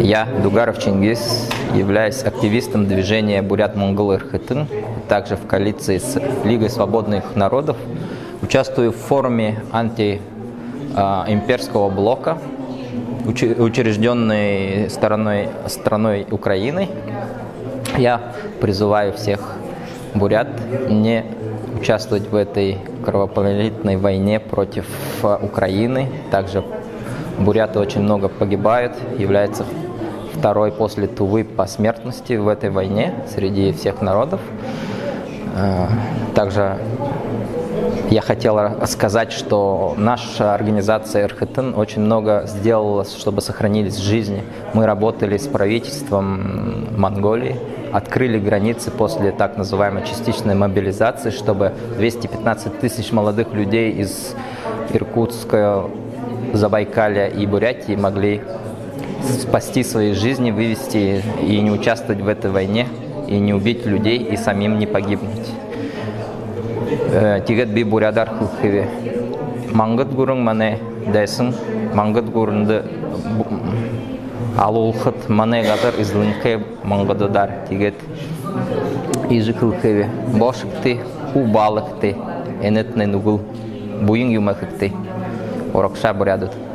Я, Дугаров Чингис, являюсь активистом движения Бурят-Монгол РХТН, также в коалиции с Лигой свободных народов. Участвую в форуме антиимперского блока, учрежденной стороной, страной Украины. Я призываю всех бурят не участвовать в этой кровопролитной войне против Украины. Также буряты очень много погибают, является второй после Тувы по смертности в этой войне среди всех народов. А, также я хотел сказать, что наша организация РХТН очень много сделала, чтобы сохранились жизни. Мы работали с правительством Монголии, открыли границы после так называемой частичной мобилизации, чтобы 215 тысяч молодых людей из Иркутска, Забайкалья и Бурятии могли спасти свои жизни, вывести и не участвовать в этой войне, и не убить людей, и самим не погибнуть. Тигет би бурядар хылхыве. Маңгыт гурың мане дәсің, маңгыт гурынды алулхыт мане гадар излынке маңгыдыдар тигет ижи хылхыве. Бошыкты, у балыкты, энетне нугул, буйың юмахыкты. ورقشة بريادته